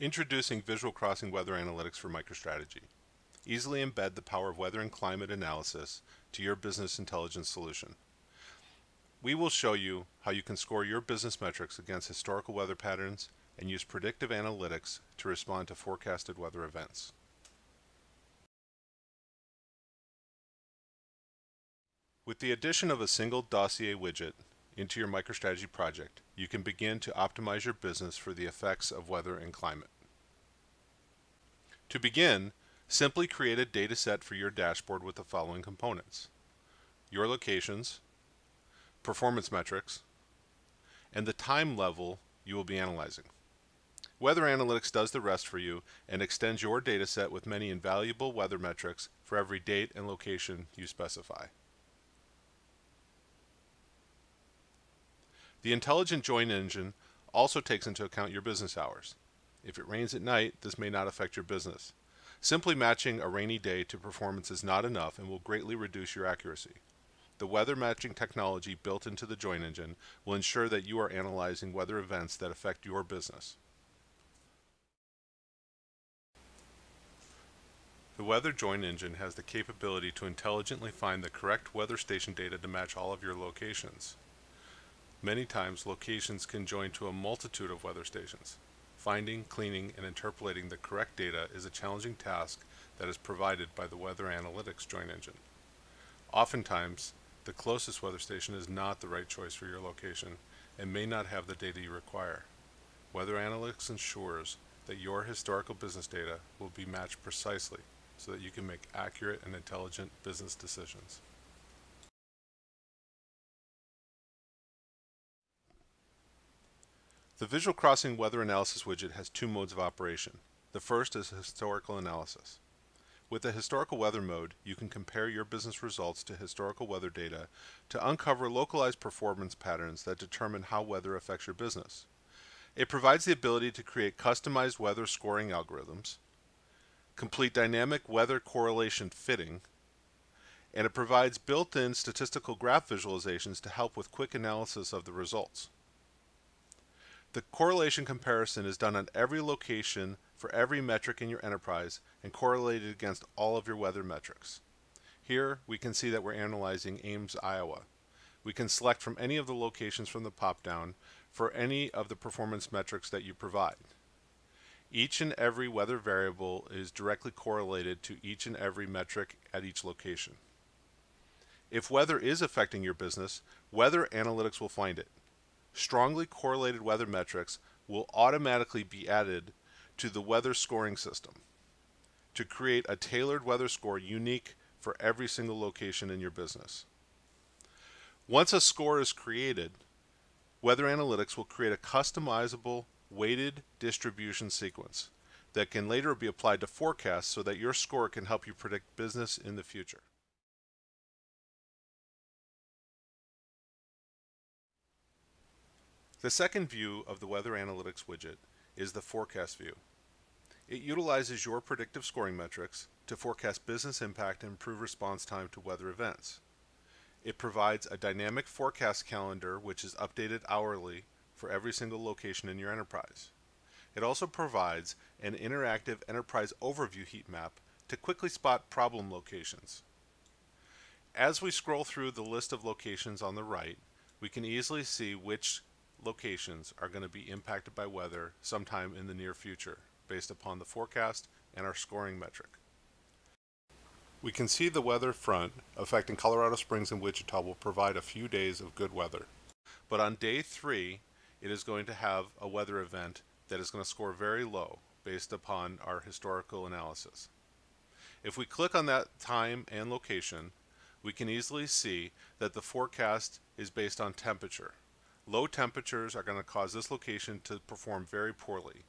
Introducing Visual Crossing Weather Analytics for MicroStrategy. Easily embed the power of weather and climate analysis to your business intelligence solution. We will show you how you can score your business metrics against historical weather patterns and use predictive analytics to respond to forecasted weather events. With the addition of a single dossier widget into your MicroStrategy project, you can begin to optimize your business for the effects of weather and climate. To begin, simply create a data set for your dashboard with the following components. Your locations, performance metrics, and the time level you will be analyzing. Weather Analytics does the rest for you and extends your data set with many invaluable weather metrics for every date and location you specify. The intelligent join engine also takes into account your business hours. If it rains at night, this may not affect your business. Simply matching a rainy day to performance is not enough and will greatly reduce your accuracy. The weather matching technology built into the join engine will ensure that you are analyzing weather events that affect your business. The Weather Join Engine has the capability to intelligently find the correct weather station data to match all of your locations. Many times, locations can join to a multitude of weather stations. Finding, cleaning, and interpolating the correct data is a challenging task that is provided by the Weather Analytics join engine. Oftentimes, the closest weather station is not the right choice for your location and may not have the data you require. Weather Analytics ensures that your historical business data will be matched precisely so that you can make accurate and intelligent business decisions. The Visual Crossing Weather Analysis widget has two modes of operation. The first is historical analysis. With the historical weather mode, you can compare your business results to historical weather data to uncover localized performance patterns that determine how weather affects your business. It provides the ability to create customized weather scoring algorithms, complete dynamic weather correlation fitting, and it provides built-in statistical graph visualizations to help with quick analysis of the results. The correlation comparison is done on every location for every metric in your enterprise and correlated against all of your weather metrics. Here we can see that we're analyzing Ames, Iowa. We can select from any of the locations from the pop-down for any of the performance metrics that you provide. Each and every weather variable is directly correlated to each and every metric at each location. If weather is affecting your business, Weather Analytics will find it strongly correlated weather metrics will automatically be added to the weather scoring system to create a tailored weather score unique for every single location in your business. Once a score is created, Weather Analytics will create a customizable weighted distribution sequence that can later be applied to forecasts so that your score can help you predict business in the future. The second view of the Weather Analytics widget is the Forecast view. It utilizes your predictive scoring metrics to forecast business impact and improve response time to weather events. It provides a dynamic forecast calendar which is updated hourly for every single location in your enterprise. It also provides an interactive enterprise overview heat map to quickly spot problem locations. As we scroll through the list of locations on the right, we can easily see which locations are going to be impacted by weather sometime in the near future based upon the forecast and our scoring metric. We can see the weather front affecting Colorado Springs and Wichita will provide a few days of good weather. But on day three, it is going to have a weather event that is going to score very low based upon our historical analysis. If we click on that time and location, we can easily see that the forecast is based on temperature. Low temperatures are going to cause this location to perform very poorly.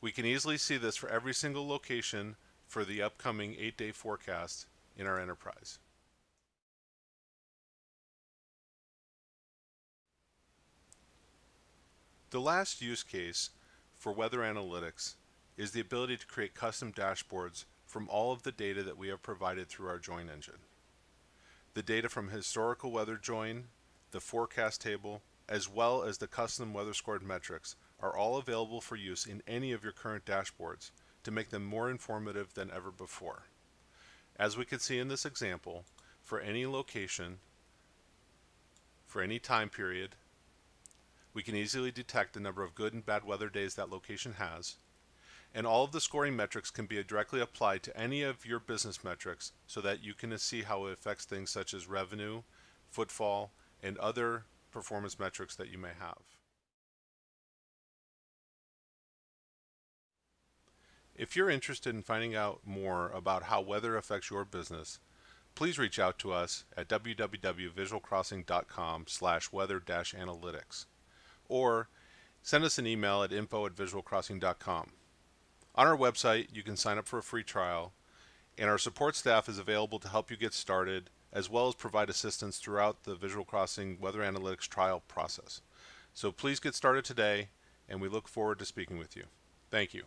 We can easily see this for every single location for the upcoming 8-day forecast in our enterprise. The last use case for weather analytics is the ability to create custom dashboards from all of the data that we have provided through our join engine. The data from historical weather join, the forecast table, as well as the custom weather scored metrics are all available for use in any of your current dashboards to make them more informative than ever before. As we can see in this example, for any location, for any time period, we can easily detect the number of good and bad weather days that location has, and all of the scoring metrics can be directly applied to any of your business metrics so that you can see how it affects things such as revenue, footfall, and other performance metrics that you may have. If you're interested in finding out more about how weather affects your business, please reach out to us at www.visualcrossing.com slash weather-analytics or send us an email at info at visualcrossing.com. On our website, you can sign up for a free trial, and our support staff is available to help you get started, as well as provide assistance throughout the Visual Crossing Weather Analytics trial process. So please get started today, and we look forward to speaking with you. Thank you.